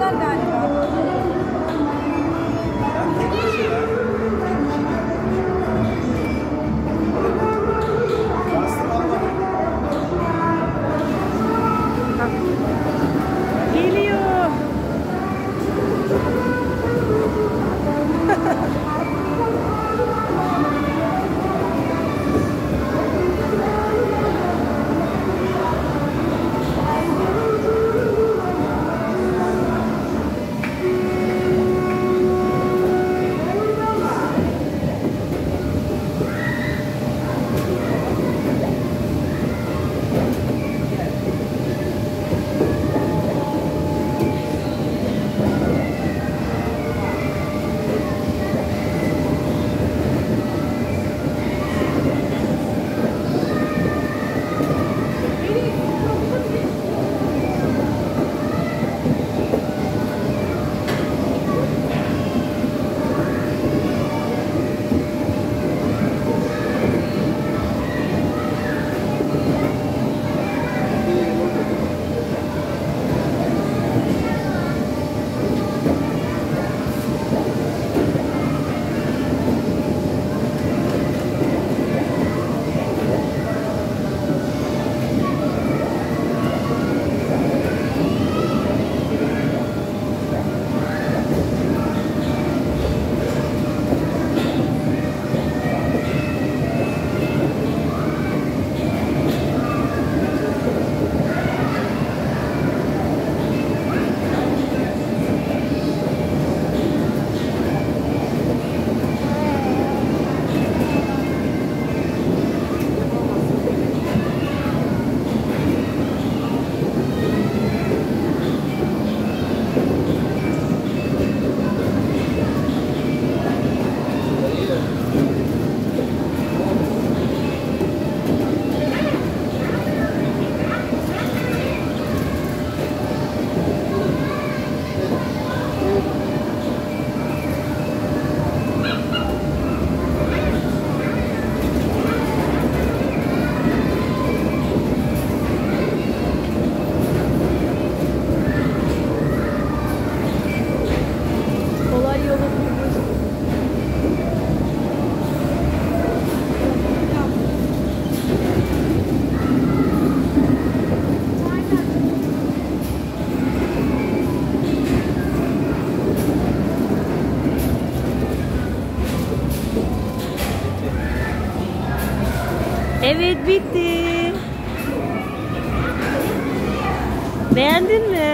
Gagan. Evet bitti. Beğendin mi?